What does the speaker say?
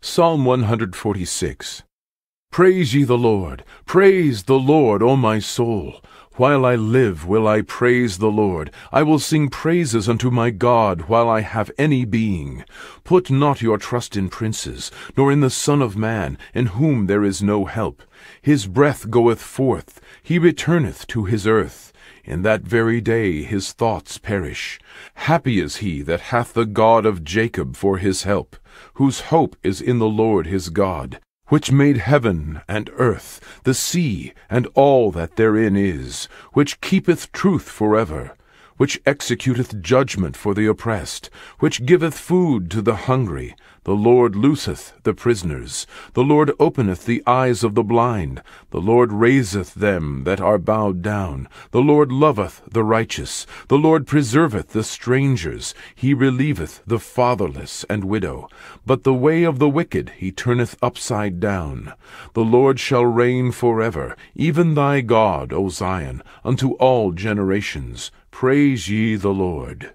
Psalm 146 Praise ye the Lord, praise the Lord, O my soul. While I live will I praise the Lord. I will sing praises unto my God while I have any being. Put not your trust in princes, nor in the Son of Man, in whom there is no help. His breath goeth forth, he returneth to his earth. In that very day his thoughts perish. Happy is he that hath the God of Jacob for his help, whose hope is in the Lord his God, which made heaven and earth, the sea, and all that therein is, which keepeth truth forever, which executeth judgment for the oppressed, which giveth food to the hungry. The Lord looseth the prisoners. The Lord openeth the eyes of the blind. The Lord raiseth them that are bowed down. The Lord loveth the righteous. The Lord preserveth the strangers. He relieveth the fatherless and widow. But the way of the wicked he turneth upside down. The Lord shall reign forever, even thy God, O Zion, unto all generations. Praise ye the Lord.